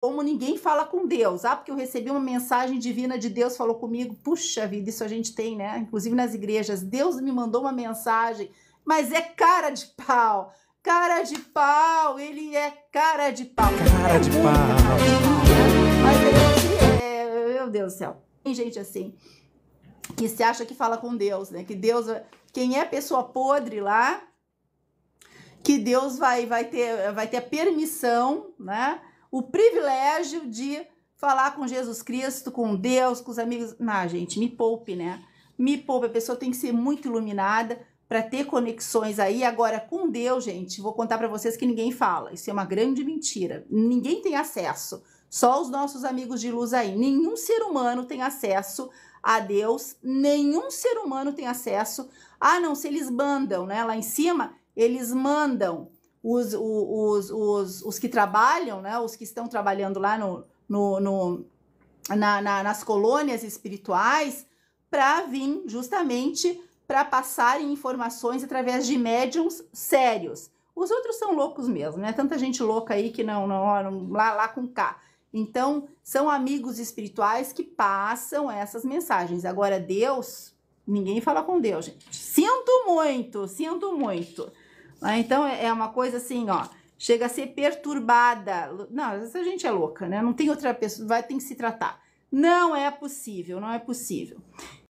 como ninguém fala com Deus. Ah, porque eu recebi uma mensagem divina de Deus, falou comigo. Puxa vida, isso a gente tem, né? Inclusive nas igrejas. Deus me mandou uma mensagem, mas é cara de pau. Cara de pau, ele é cara de pau. Cara de pau. Mas ele é, meu Deus do céu. Tem gente assim que se acha que fala com Deus, né? Que Deus, quem é pessoa podre lá, que Deus vai vai ter vai ter a permissão, né? O privilégio de falar com Jesus Cristo, com Deus, com os amigos. Não, gente, me poupe, né? Me poupe. A pessoa tem que ser muito iluminada para ter conexões aí. Agora, com Deus, gente, vou contar para vocês que ninguém fala. Isso é uma grande mentira. Ninguém tem acesso. Só os nossos amigos de luz aí. Nenhum ser humano tem acesso a Deus. Nenhum ser humano tem acesso. Ah, não, se eles mandam, né? Lá em cima, eles mandam os, os, os, os que trabalham, né, os que estão trabalhando lá no, no, no na, na, nas colônias espirituais, para vir justamente para passarem informações através de médiums sérios. Os outros são loucos mesmo, né? Tanta gente louca aí que não, não, não lá, lá com K. Então, são amigos espirituais que passam essas mensagens. Agora, Deus, ninguém fala com Deus, gente. Sinto muito, sinto muito. Né? Então é, é uma coisa assim, ó, chega a ser perturbada. Não, essa gente é louca, né? Não tem outra pessoa, vai ter que se tratar. Não é possível, não é possível.